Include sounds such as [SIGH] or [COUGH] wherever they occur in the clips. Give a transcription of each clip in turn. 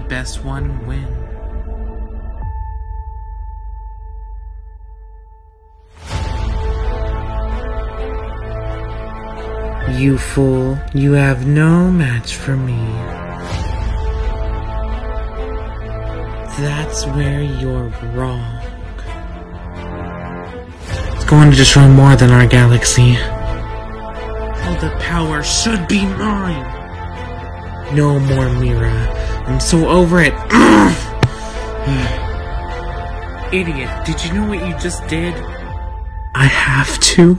best one win. You fool, you have no match for me. That's where you're wrong. It's going to destroy more than our galaxy. All the power should be mine. No more Mira. I'm so over it. [SIGHS] Idiot, did you know what you just did? I have to.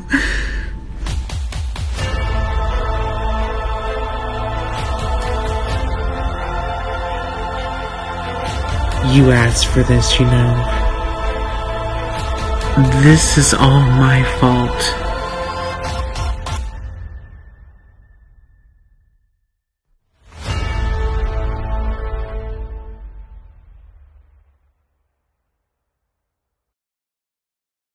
You asked for this, you know. This is all my fault.